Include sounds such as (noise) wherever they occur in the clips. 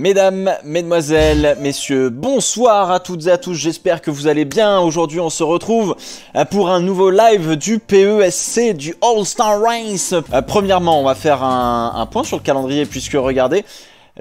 Mesdames, mesdemoiselles, messieurs, bonsoir à toutes et à tous, j'espère que vous allez bien. Aujourd'hui on se retrouve euh, pour un nouveau live du PESC, du All-Star Race. Euh, premièrement, on va faire un point sur le calendrier puisque regardez,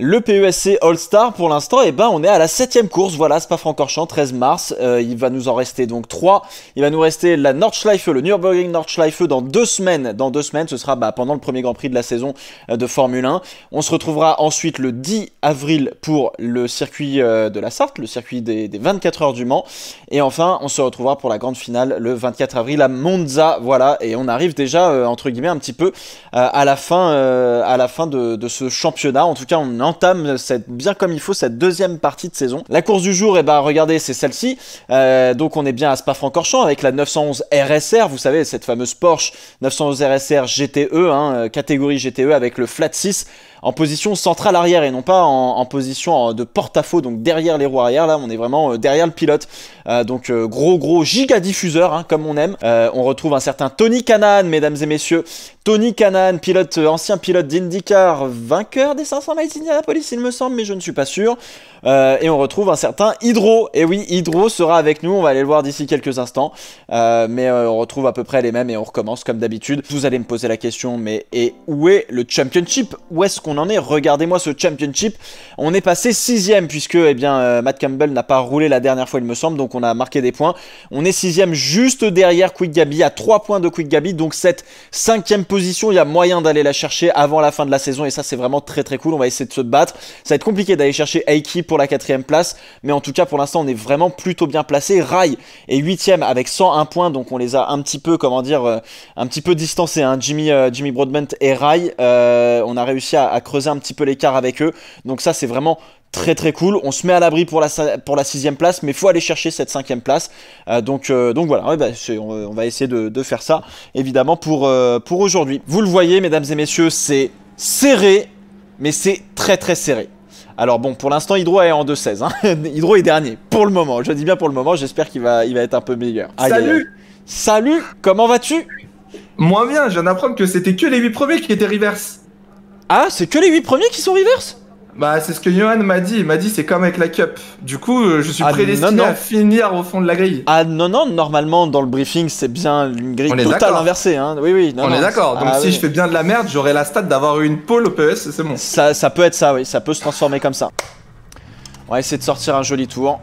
le PESC All-Star, pour l'instant, eh ben, on est à la 7ème course. Voilà, Spa-Francorchamps, 13 mars. Euh, il va nous en rester donc 3. Il va nous rester la Nordschleife, le Nürburgring Nordschleife dans deux semaines. Dans deux semaines, ce sera bah, pendant le premier Grand Prix de la saison euh, de Formule 1. On se retrouvera ensuite le 10 avril pour le circuit euh, de la Sarthe, le circuit des, des 24 heures du Mans. Et enfin, on se retrouvera pour la grande finale le 24 avril à Monza. Voilà, et on arrive déjà, entre guillemets, un petit peu à la fin, de, ce championnat. En tout cas, on entame bien comme il faut cette deuxième partie de saison. La course du jour, et eh ben regardez, c'est celle-ci. Euh, donc on est bien à Spa-Francorchamps avec la 911 RSR, vous savez, cette fameuse Porsche 911 RSR GTE, catégorie GTE avec le flat 6 en position centrale arrière et non pas en, position de porte-à-faux, donc derrière les roues arrière. Là, on est vraiment euh, derrière le pilote. Euh, donc euh, gros gros giga diffuseur, hein, comme on aime. on retrouve un certain Tony Canan, mesdames et messieurs. Tony Canan, pilote, ancien pilote d'IndyCar, vainqueur des 500 miles d'Indianapolis, il me semble, mais je ne suis pas sûr. et on retrouve un certain Hydro. Et oui, Hydro sera avec nous, on va aller le voir d'ici quelques instants. mais on retrouve à peu près les mêmes et on recommence comme d'habitude. Vous allez me poser la question, mais et où est le championship? Où est-ce qu'on on en est. Regardez-moi ce championship. On est passé sixième puisque eh bien, euh, Matt Campbell n'a pas roulé la dernière fois, il me semble. Donc on a marqué des points. On est sixième juste derrière Quick Gabi, à 3 points de Quick Gabi. Donc cette cinquième position, il y a moyen d'aller la chercher avant la fin de la saison. Et ça, c'est vraiment très très cool. On va essayer de se battre. Ça va être compliqué d'aller chercher Aiki pour la quatrième place. Mais en tout cas, pour l'instant, on est vraiment plutôt bien placé. Rai est huitième avec 101 points. Donc on les a un petit peu, comment dire, euh, un petit peu distancés. Hein. Jimmy, euh, Jimmy Broadbent et Rai. on a réussi à creuser un petit peu l'écart avec eux. Donc ça, c'est vraiment très très cool. On se met à l'abri pour la, pour la sixième place, mais il faut aller chercher cette cinquième place. Euh, donc, euh, donc voilà, bah, on, va essayer de, faire ça, évidemment, pour, euh, pour aujourd'hui. Vous le voyez, mesdames et messieurs, c'est serré, mais c'est très très serré. Alors bon, pour l'instant, Hydro est en 2-16. Hein. (laughs) Hydro est dernier, pour le moment. Je dis bien pour le moment, j'espère qu'il va, il va être un peu meilleur. Salut Salut Comment vas-tu? Moins bien, je viens d'apprendre que c'était que les 8 premiers qui étaient reverse. Ah, c'est que les 8 premiers qui sont reverse? Bah, c'est ce que Johan m'a dit. Il m'a dit c'est comme avec la Cup. Du coup, euh, je suis ah, prédestiné à finir au fond de la grille. Ah non, non, normalement, dans le briefing, c'est bien une grille totale inversée. Hein. Oui, oui. On est d'accord. Donc, ah si je fais bien de la merde, j'aurai la stat d'avoir eu une pole au PS, c'est bon. Ça, ça peut être ça, oui. Ça peut se transformer comme ça. On va essayer de sortir un joli tour.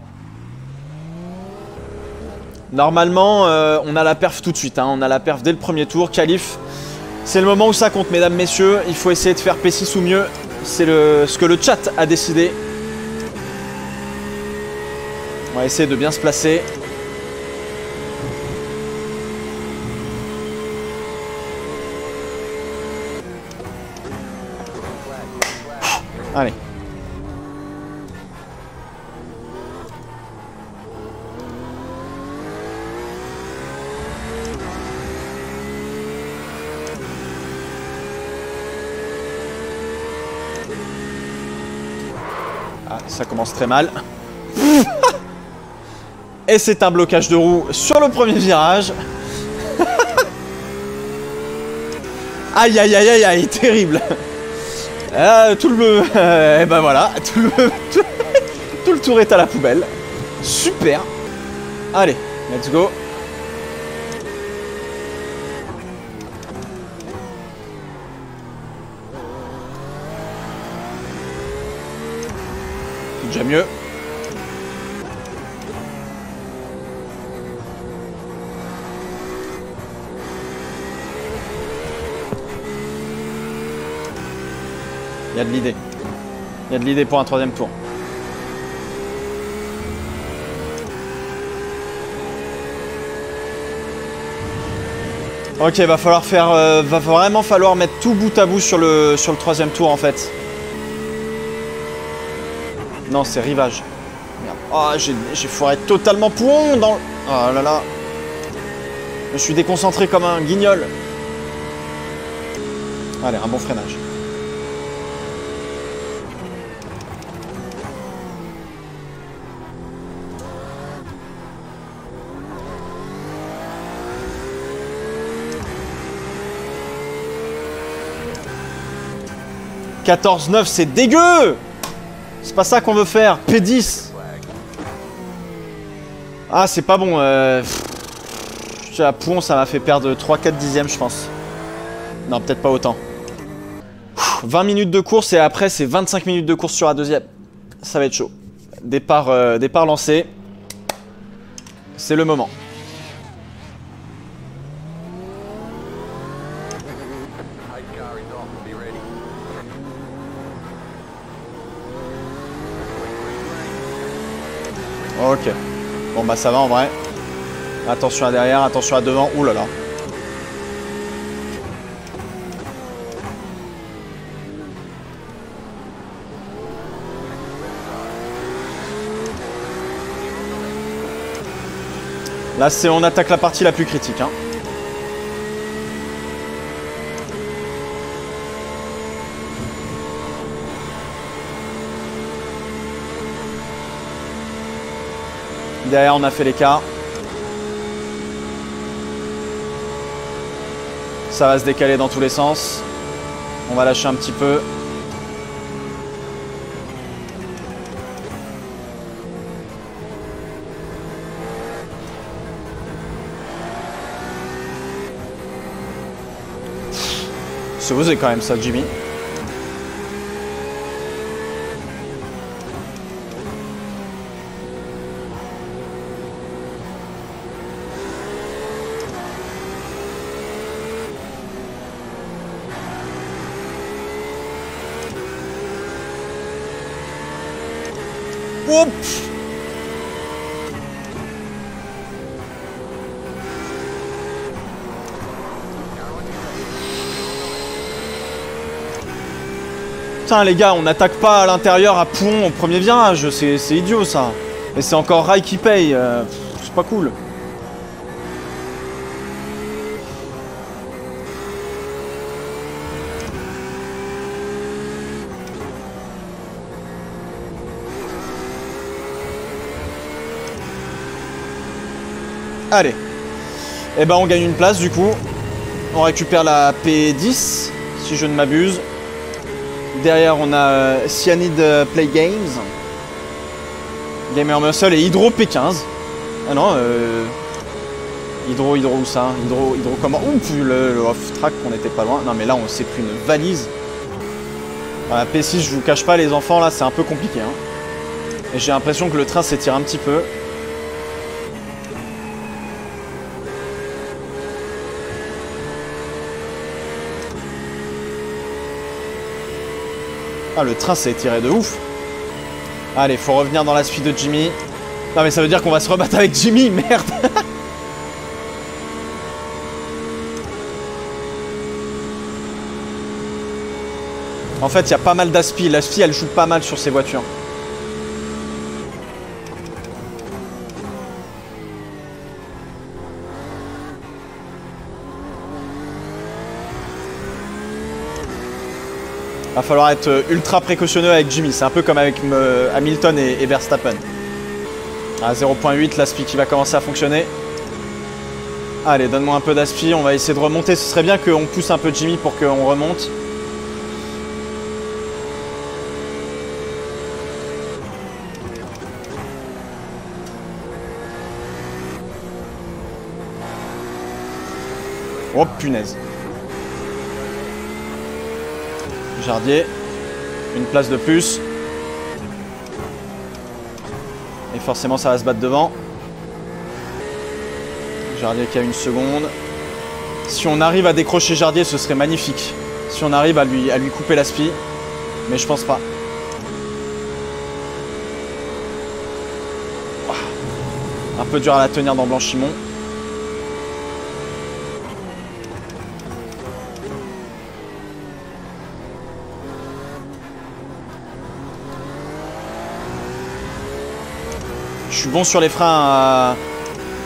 Normalement, euh, on a la perf tout de suite. Hein. On a la perf dès le premier tour. Calife c'est le moment où ça compte, mesdames, messieurs. Il faut essayer de faire P6 ou mieux. C'est ce que le chat a décidé. On va essayer de bien se placer. Allez. Ça commence très mal. (laughs) Et c'est un blocage de roue sur le premier virage. (laughs) aïe aïe aïe aïe aïe, terrible. Ah, tout le... et eh ben voilà, tout le... (laughs) tout le tour est à la poubelle. Super. Allez, let's go. Déjà mieux. Il y a de l'idée. Il y a de l'idée pour un troisième tour. Ok, va falloir faire, euh, va vraiment falloir mettre tout bout à bout sur le sur le troisième tour en fait. Non, c'est rivage. Oh, j'ai foiré totalement poum dans... Oh là là. Je suis déconcentré comme un guignol. Allez, un bon freinage. « 14-9, c'est dégueu pas ça qu'on veut faire. P10 Ah, c'est pas bon. Euh... À Pouon, ça m'a fait perdre 3-4 dixièmes, je pense. Non, peut-être pas autant. 20 minutes de course et après, c'est 25 minutes de course sur la deuxième. Ça va être chaud. Départ, euh, départ lancé. C'est le moment. Ok. Bon bah ça va en vrai. Attention à derrière, attention à devant. Ouh là là. Là, c'est on attaque la partie la plus critique. Hein. Derrière, on a fait l'écart. Ça va se décaler dans tous les sens. On va lâcher un petit peu. C'est osé quand même ça, Jimmy. Oups Putain les gars, on n'attaque pas à l'intérieur à Pouon au premier virage, c'est idiot ça. Et c'est encore Rai qui paye, euh, c'est pas cool. Allez. Et eh ben on gagne une place du coup. On récupère la P10, si je ne m'abuse. Derrière, on a euh, Cyanide euh, Play Games, Gamer Muscle et Hydro P15. Ah non, euh... Hydro, Hydro où ça? Hydro, Hydro comment? Ouf, le, le off-track, on était pas loin. Non, mais là, on s'est pris une valise. Voilà, P6, je vous cache pas, les enfants, là, c'est un peu compliqué. Hein. J'ai l'impression que le train s'étire un petit peu. Ah, le train s'est étiré de ouf. Allez, faut revenir dans la de Jimmy. Non, mais ça veut dire qu'on va se rebattre avec Jimmy, (laughs) merde En fait, il y a pas mal d'aspi. L'aspi, elle joue pas mal sur ces voitures. Va falloir être euh, ultra précautionneux avec Jimmy. C'est un peu comme avec euh, Hamilton et, Verstappen. À 0.8, l'aspi qui va commencer à fonctionner. Allez, donne-moi un peu d'aspi. On va essayer de remonter. Ce serait bien qu'on pousse un peu Jimmy pour qu'on remonte. Oh punaise. Jardier. Une place de plus. Et forcément, ça va se battre devant. Jardier qui a une seconde. Si on arrive à décrocher Jardier, ce serait magnifique. Si on arrive à lui, couper la spi. Mais je pense pas. Un peu dur à la tenir dans Blanchimont. bon sur les freins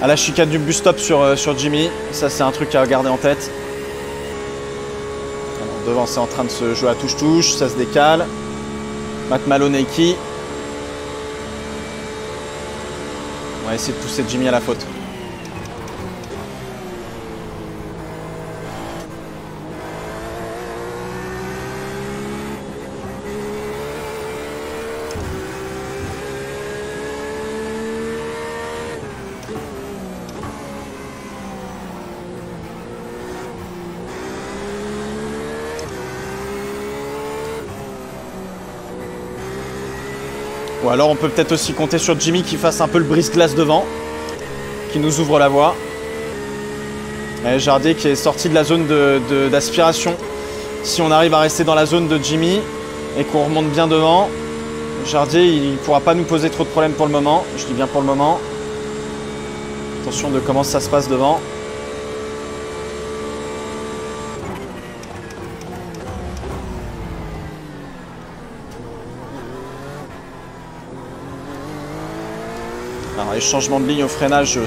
à, la chicane du bus stop sur, euh, sur Jimmy. Ça, c'est un truc à garder en tête. devant, c'est en train de se jouer à touche-touche. Ça se décale. Matt Maloney On va essayer de pousser Jimmy à la faute. Alors on peut peut-être aussi compter sur Jimmy qui fasse un peu le brise-glace devant. Qui nous ouvre la voie. Et Jardier qui est sorti de la zone d'aspiration. si on arrive à rester dans la zone de Jimmy et qu'on remonte bien devant, Jardier il pourra pas nous poser trop de problèmes pour le moment. Je dis bien pour le moment. Attention de comment ça se passe devant. Les changements de ligne au freinage,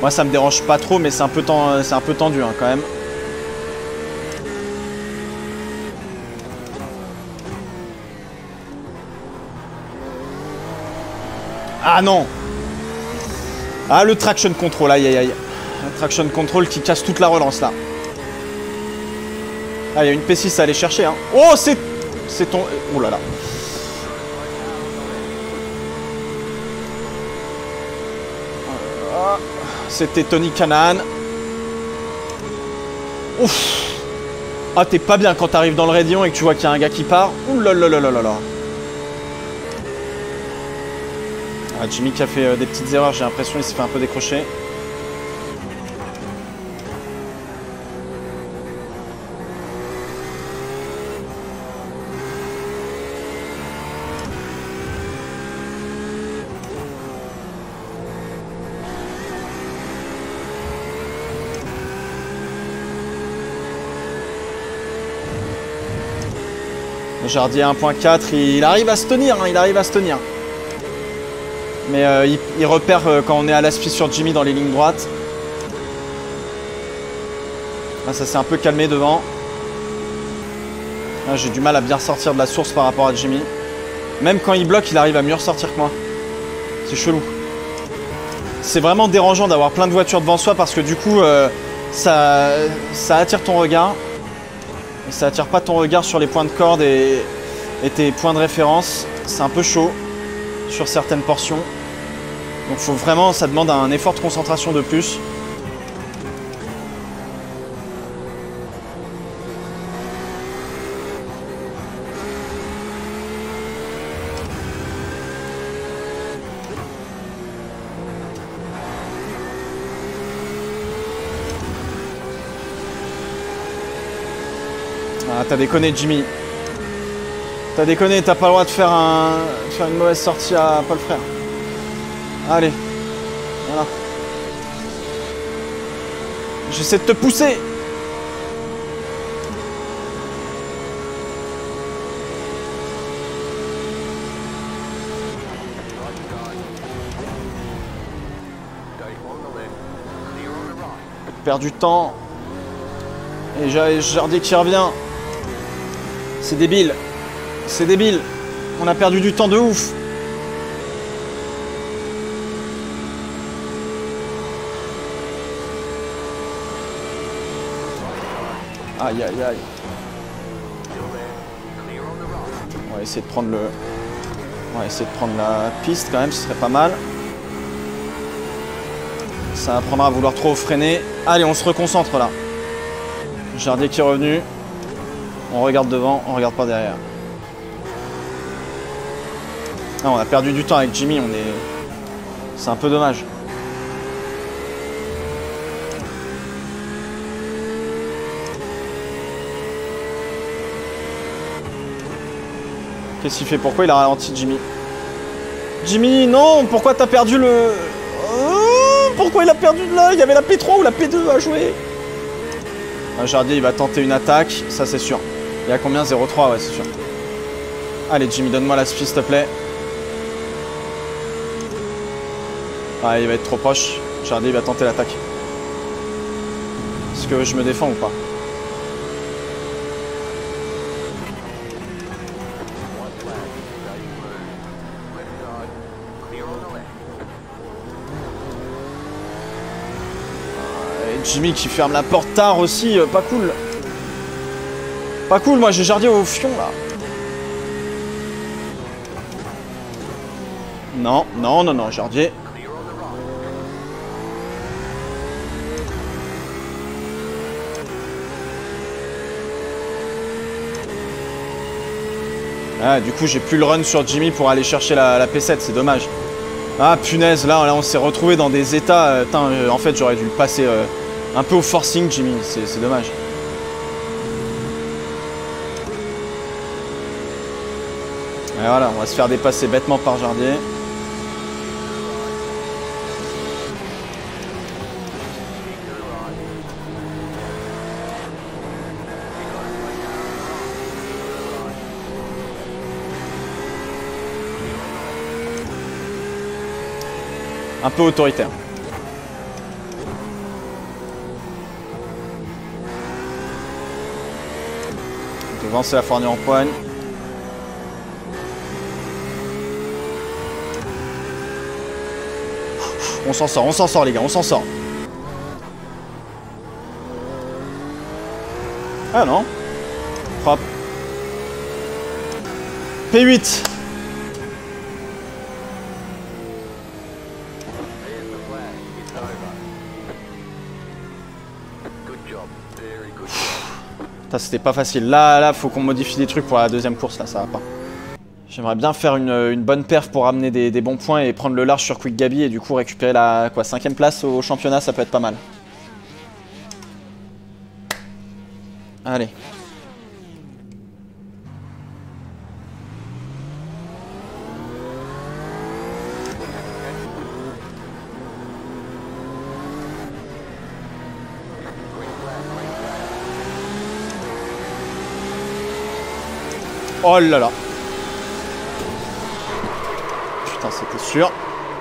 moi ça me dérange pas trop, mais c'est un peu, tendu hein, quand même. Ah non Ah le traction control, aïe aïe aïe. Un traction control qui casse toute la relance là. Ah il y a une P6 à aller chercher hein. Oh c'est... C'est ton... Oh là là. C'était Tony Canaan. Ouf Ah, t'es pas bien quand t'arrives dans le Rayon et que tu vois qu'il y a un gars qui part. Ouh là là là là là là. Ah, Jimmy qui a fait euh, des petites erreurs, j'ai l'impression il s'est fait un peu décrocher. Jardier 1.4, il arrive à se tenir, hein, il arrive à se tenir. Mais euh, il, repère euh, quand on est à l'aspi sur Jimmy dans les lignes droites. Là, ça s'est un peu calmé devant. J'ai du mal à bien ressortir de la source par rapport à Jimmy. Même quand il bloque, il arrive à mieux ressortir que moi. C'est chelou. C'est vraiment dérangeant d'avoir plein de voitures devant soi parce que du coup, euh, ça attire ton regard ça attire pas ton regard sur les points de corde et, tes points de référence. C'est un peu chaud sur certaines portions. Donc faut vraiment, ça demande un effort de concentration de plus. T'as déconné, Jimmy. T'as déconné, t'as pas le droit de faire, un, faire une mauvaise sortie à Paul Frère. Allez. Voilà. J'essaie de te pousser. Perds du temps. Et Jardier qui revient. C'est débile. C'est débile. On a perdu du temps de ouf. Aïe aïe aïe. On va essayer de prendre le. On va essayer de prendre la piste quand même, ce serait pas mal. Ça apprendra à vouloir trop freiner. Allez, on se reconcentre là. Jardier qui est revenu. On regarde devant, on regarde pas derrière. Ah, on a perdu du temps avec Jimmy, on est... C'est un peu dommage. Qu'est-ce qu'il fait? Pourquoi il a ralenti Jimmy? Jimmy, non Pourquoi t'as perdu le... Oh, pourquoi il a perdu de là? Il y avait la P3 ou la P2 à jouer ah, Jardier, il va tenter une attaque, ça c'est sûr. Il y a combien? 0,3 Ouais, c'est sûr. Allez, Jimmy, donne-moi la speed, s'il te plaît. Ah, il va être trop proche. Jardier, il va tenter l'attaque. Est-ce que je me défends ou pas? Jimmy qui ferme la porte tard aussi, euh, pas cool. Pas cool, moi j'ai Jardier au fion là. Non, non, non, non, Jardier. Ah, du coup, j'ai plus le run sur Jimmy pour aller chercher la, P7, c'est dommage. Ah, punaise, là, là on s'est retrouvé dans des états... Euh, euh, en fait, j'aurais dû passer euh, un peu au forcing, Jimmy, c'est dommage. Voilà, on va se faire dépasser bêtement par Jardier. un peu autoritaire. Devant, c'est la en poigne. On s'en sort, on s'en sort les gars, on s'en sort. Ah non. Frappe. P8 c'était pas facile. Là, là, faut qu'on modifie des trucs pour la deuxième course, là, ça va pas. J'aimerais bien faire une, bonne perf pour amener des, bons points et prendre le large sur Quick Gabi et du coup récupérer la quoi cinquième place au championnat, ça peut être pas mal. Allez. Oh là là. Putain, c'était sûr.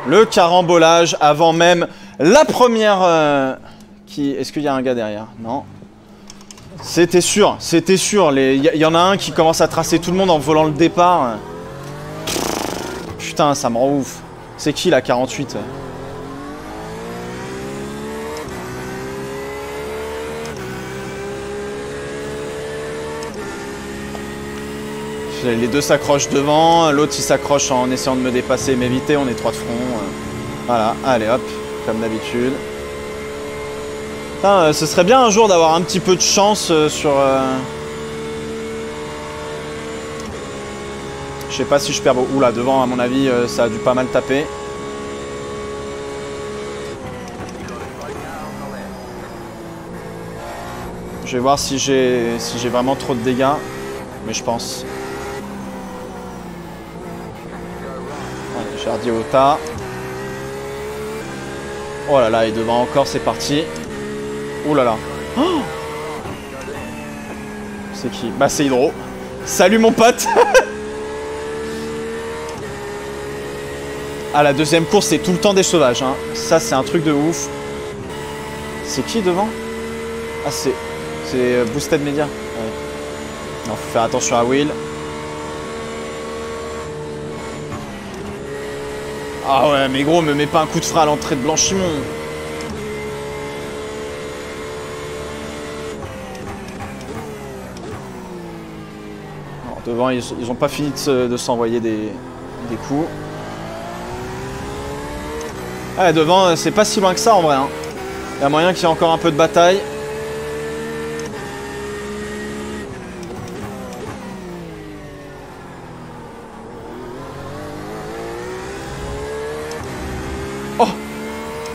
Le carambolage avant même la première... Euh, qui... Est-ce qu'il y a un gars derrière? Non. C'était sûr, c'était sûr. Il y, en a un qui commence à tracer tout le monde en volant le départ. Putain, ça me rend ouf. C'est qui la 48 Les deux s'accrochent devant, l'autre il s'accroche en essayant de me dépasser et m'éviter, on est trois de front. Euh. Voilà, allez hop, comme d'habitude. Euh, ce serait bien un jour d'avoir un petit peu de chance euh, sur... Je sais pas si je perds... Oula, devant à mon avis ça a dû pas mal taper. Je vais voir si j'ai si j'ai vraiment trop de dégâts. Mais je pense. Tas. Oh là là, et devant encore, c'est parti. Oh là là. Oh c'est qui? Bah c'est Hydro. Salut mon pote (laughs) Ah la deuxième course c'est tout le temps des sauvages hein. Ça c'est un truc de ouf. C'est qui devant? Ah c'est... C'est Boosted Media. Ouais. Non faut faire attention à Will. Ah ouais, mais gros, me mets pas un coup de frein à l'entrée de Blanchimont. devant, ils, ont pas fini de s'envoyer des, coups. Ah, devant, c'est pas si loin que ça en vrai. Hein. Il y a moyen qu'il y ait encore un peu de bataille.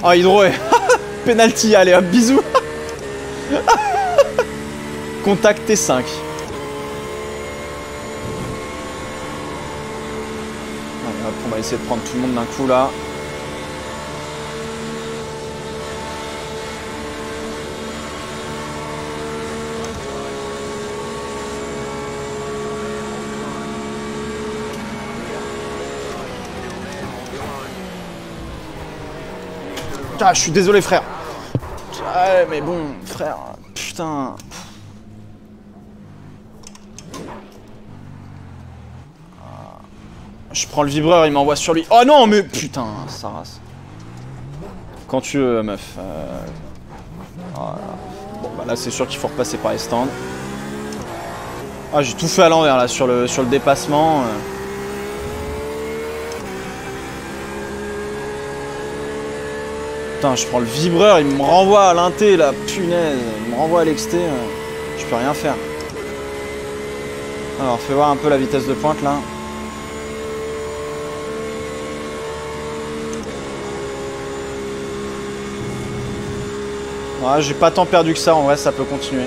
Oh, Hydro, (laughs) Penalty, allez hop, bisous. (laughs) Contact T5. Allez hop, on va essayer de prendre tout le monde d'un coup là. Ah, je suis désolé, frère. Ouais, mais bon, frère, putain. Je prends le vibreur, il m'envoie sur lui. Oh non, mais putain, ça race. Quand tu veux, meuf. Euh, bon, bah là, c'est sûr qu'il faut repasser par les stands. Ah, j'ai tout fait à l'envers, là, sur le, sur le dépassement. Euh. Putain, je prends le vibreur, il me renvoie à l'inté, la punaise. Il me renvoie à l'exté. Euh, je peux rien faire. Alors, fais voir un peu la vitesse de pointe là. J'ai pas tant perdu que ça, en vrai ça peut continuer.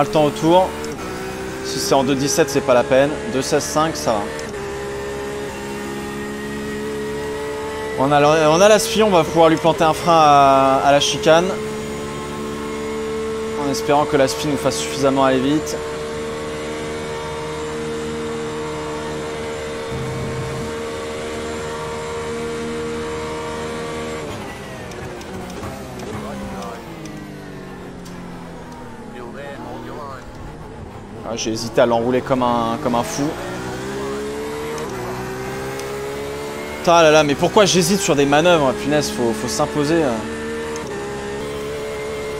Le temps autour. Si c'est en 2.17, c'est pas la peine. 2.16.5, ça va. On a, on a la SFI, on va pouvoir lui planter un frein à, la chicane. En espérant que la SFI nous fasse suffisamment aller vite. J'ai hésité à l'enrouler comme un, comme un fou. Ah là là, mais pourquoi j'hésite sur des manœuvres Punaise, faut, faut s'imposer. Hein.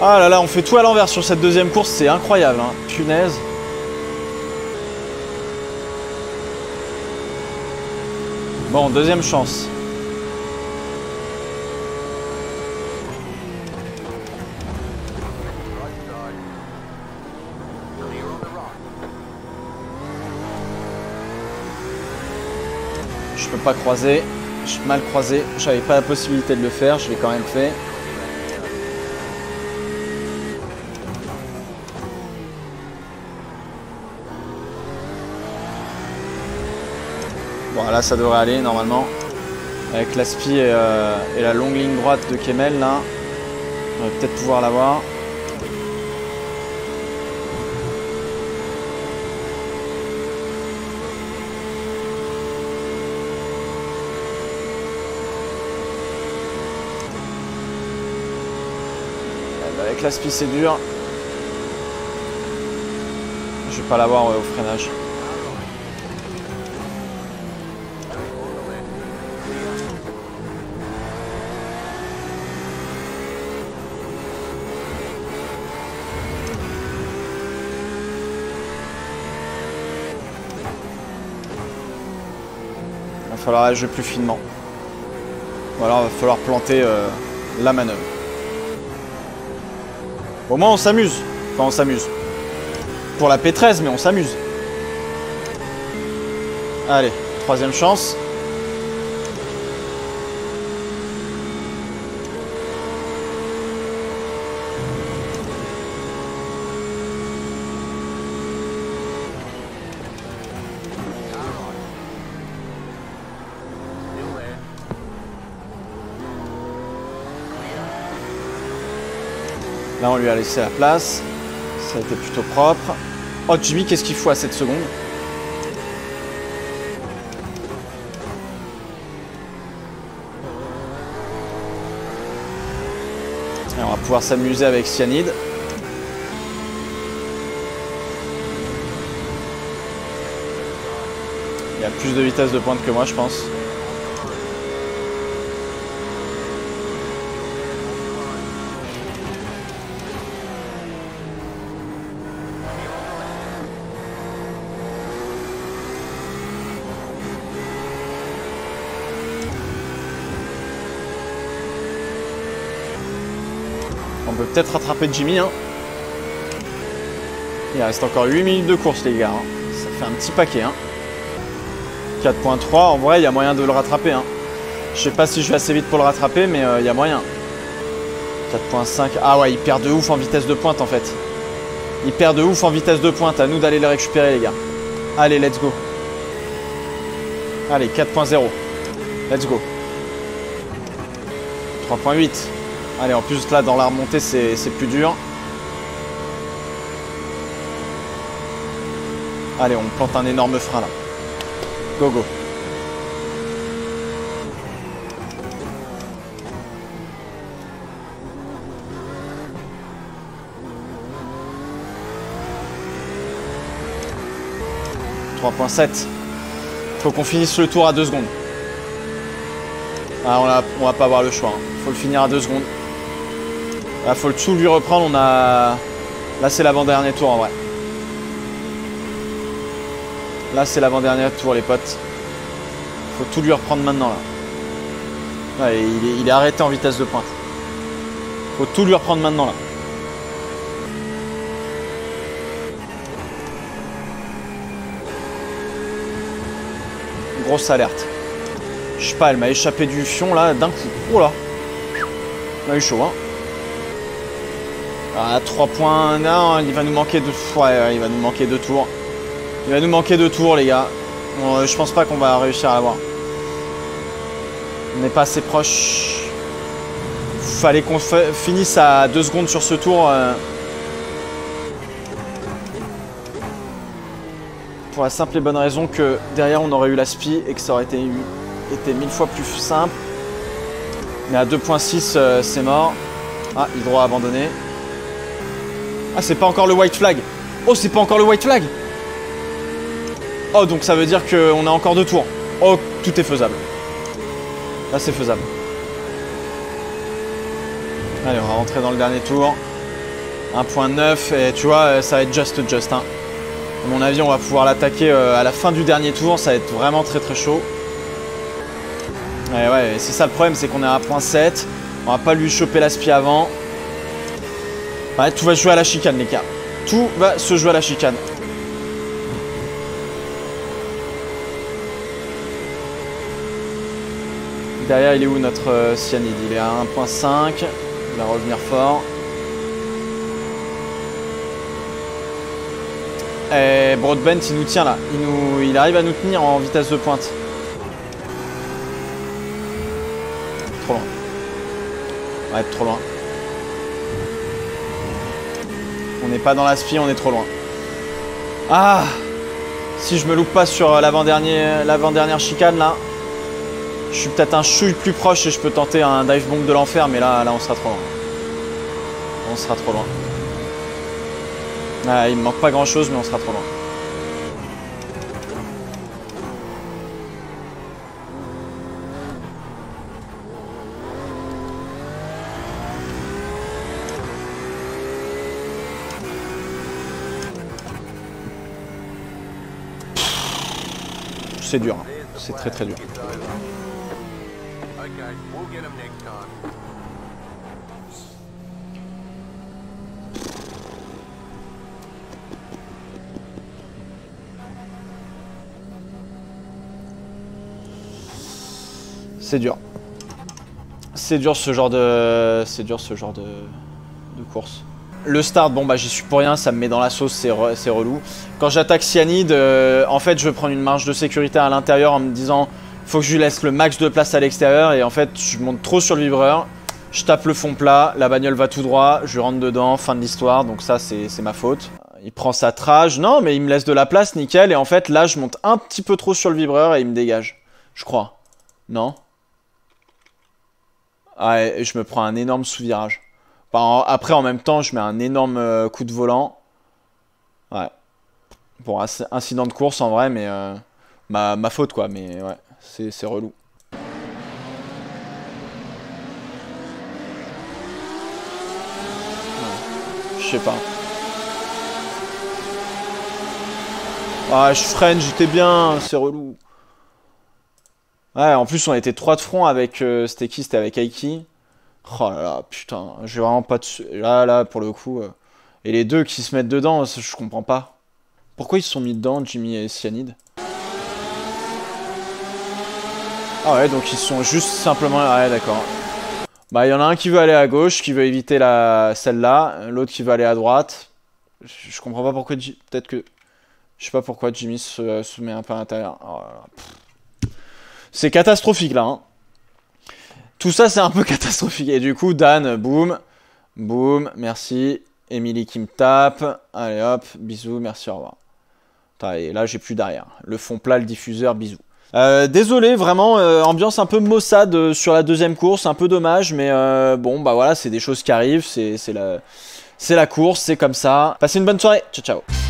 Ah là là, on fait tout à l'envers sur cette deuxième course, c'est incroyable. Hein. Punaise. Bon, deuxième chance. Pas croiser. J'ai mal croisé. J'avais pas la possibilité de le faire. Je l'ai quand même fait. Bon, là, ça devrait aller normalement. Avec l'aspi et, euh, et, la longue ligne droite de Kemel, là. On va peut-être pouvoir l'avoir. La c'est dur. Je vais pas l'avoir au freinage. Il va falloir agir plus finement. Ou alors il va falloir planter euh, la manœuvre. Au moins on s'amuse. Enfin on s'amuse. Pour la P13 mais on s'amuse. Allez, troisième chance. Lui a laissé la place. Ça a été plutôt propre. Oh, Jimmy, qu'est-ce qu'il faut à cette seconde? On va pouvoir s'amuser avec Cyanide. Il a plus de vitesse de pointe que moi, je pense. Peut-être rattraper Jimmy. Hein. Il reste encore 8 minutes de course, les gars. Hein. Ça fait un petit paquet. 4.3, hein. en vrai, il y a moyen de le rattraper. Je sais pas si je vais assez vite pour le rattraper, mais euh, il y a moyen. 4.5. Ah ouais, il perd de ouf en vitesse de pointe, en fait. Il perd de ouf en vitesse de pointe. À nous d'aller le récupérer, les gars. Allez, let's go. Allez, 4.0. Let's go. 3.8. Allez, en plus là, dans la remontée, c'est plus dur. Allez, on plante un énorme frein là. Go, go. « 3.7. Faut qu'on finisse le tour à 2 secondes. Ah, on, on va pas avoir le choix. Hein. Faut le finir à deux secondes. Il faut le tout lui reprendre. On a... Là, c'est l'avant-dernier tour, en vrai. Là, c'est l'avant-dernier tour, les potes. Faut tout lui reprendre maintenant, là. Il, est, arrêté en vitesse de pointe. Faut tout lui reprendre maintenant, là. Grosse alerte. Je sais pas, elle m'a échappé du fion, là, d'un coup. Oh là On a eu chaud, hein. Ah, 3 points. Non, il va nous manquer de... Ouais, il va nous manquer deux tours. Il va nous manquer deux tours, les gars. Euh, je pense pas qu'on va réussir à l'avoir. On n'est pas assez proche. Fallait qu'on finisse à 2 secondes sur ce tour. Euh. Pour la simple et bonne raison que derrière on aurait eu la spi et que ça aurait été, été mille fois plus simple. Mais à 2.6 euh, c'est mort. Ah, hydro abandonné. Ah, c'est pas encore le white flag. Oh, c'est pas encore le white flag. Oh, donc ça veut dire qu'on a encore deux tours. Oh, tout est faisable. Là, c'est faisable. Allez, on va rentrer dans le dernier tour. 1.9 et tu vois, ça va être just just. Hein. À mon avis, on va pouvoir l'attaquer euh, à la fin du dernier tour. Ça va être vraiment très très chaud. Et ouais, c'est ça le problème, c'est qu'on est à 1.7. On va pas lui choper l'aspi avant. Ouais, tout va jouer à la chicane, les gars. Tout va se jouer à la chicane. Derrière, il est où notre euh, cyanide Il est à 1.5. Il va revenir fort. Et Broadbent, il nous tient là. Il, nous, il arrive à nous tenir en vitesse de pointe. Trop loin. Ouais, trop loin. On pas dans la spi, on est trop loin. Ah Si je me loupe pas sur l'avant-dernière chicane là, je suis peut-être un chouille plus proche et je peux tenter un dive bomb de l'enfer, mais là, là, on sera trop loin. On sera trop loin. Ah, il me manque pas grand chose, mais on sera trop loin. C'est dur, hein. c'est très très dur. C'est dur. C'est dur ce genre de. C'est dur ce genre de, de course. Le start, bon bah j'y suis pour rien, ça me met dans la sauce, c'est relou. Quand j'attaque Cyanide, euh, en fait je prendre une marge de sécurité à l'intérieur en me disant faut que je lui laisse le max de place à l'extérieur et en fait je monte trop sur le vibreur, je tape le fond plat, la bagnole va tout droit, je rentre dedans, fin de l'histoire, donc ça c'est ma faute. Il prend sa trage, non mais il me laisse de la place, nickel, et en fait là je monte un petit peu trop sur le vibreur et il me dégage, je crois. Non? Ah, et je me prends un énorme sous-virage. Après, en même temps, je mets un énorme euh, coup de volant. Ouais. Bon, incident de course en vrai, mais euh, ma, faute quoi. Mais ouais, c'est relou. Je sais pas. Ah, je freine, j'étais bien, c'est relou. Ouais, en plus, on était trois de front avec. Euh, c'était qui? C'était avec Aiki. Oh là là, putain, j'ai vraiment pas de. Là, là, pour le coup. Euh, et les deux qui se mettent dedans, je comprends pas. Pourquoi ils se sont mis dedans, Jimmy et Cyanide? Ah ouais, donc ils sont juste simplement. Ah ouais, d'accord. Bah, il y en a un qui veut aller à gauche, qui veut éviter la celle-là, l'autre qui veut aller à droite. Je, comprends pas pourquoi. Peut-être que. Je sais pas pourquoi Jimmy se, met un peu à l'intérieur. Oh. C'est catastrophique là. Hein. Tout ça, c'est un peu (laughs) catastrophique. Et du coup, Dan, boum, boum, merci. Emily qui me tape. Allez hop, bisous, merci, au revoir. Et là, j'ai plus derrière. Le fond plat, le diffuseur, bisous. Euh, désolé, vraiment, euh, ambiance un peu maussade euh, sur la deuxième course, un peu dommage, mais bon, bah voilà, c'est des choses qui arrivent, c'est la, la course, c'est comme ça. Passez une bonne soirée, ciao ciao.